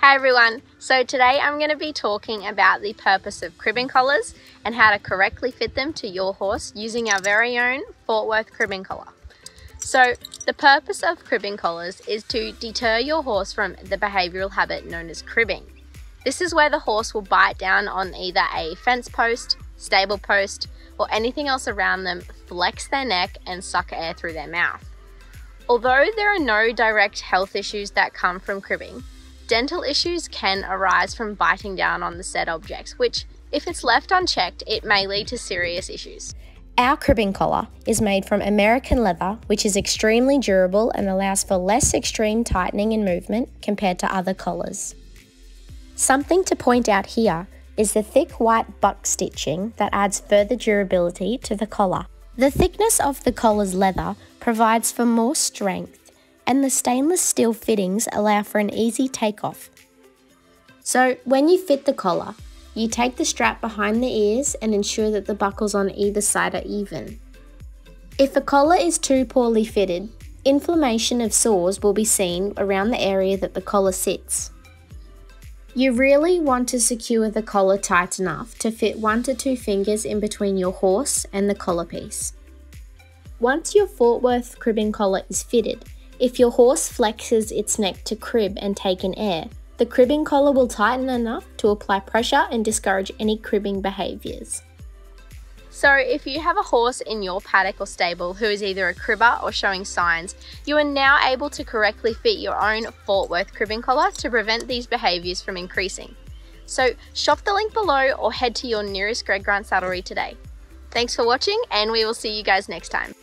Hi everyone, so today I'm going to be talking about the purpose of cribbing collars and how to correctly fit them to your horse using our very own Fort Worth cribbing collar. So the purpose of cribbing collars is to deter your horse from the behavioural habit known as cribbing. This is where the horse will bite down on either a fence post, stable post, or anything else around them, flex their neck and suck air through their mouth. Although there are no direct health issues that come from cribbing, dental issues can arise from biting down on the said objects, which, if it's left unchecked, it may lead to serious issues. Our cribbing collar is made from American leather, which is extremely durable and allows for less extreme tightening and movement compared to other collars. Something to point out here is the thick white buck stitching that adds further durability to the collar. The thickness of the collar's leather provides for more strength and the stainless steel fittings allow for an easy takeoff. So when you fit the collar, you take the strap behind the ears and ensure that the buckles on either side are even. If a collar is too poorly fitted, inflammation of sores will be seen around the area that the collar sits. You really want to secure the collar tight enough to fit one to two fingers in between your horse and the collar piece. Once your Fort Worth cribbing collar is fitted, if your horse flexes its neck to crib and take in air, the cribbing collar will tighten enough to apply pressure and discourage any cribbing behaviours. So, if you have a horse in your paddock or stable who is either a cribber or showing signs, you are now able to correctly fit your own Fort Worth cribbing collar to prevent these behaviours from increasing. So, shop the link below or head to your nearest Greg Grant saddlery today. Thanks for watching, and we will see you guys next time.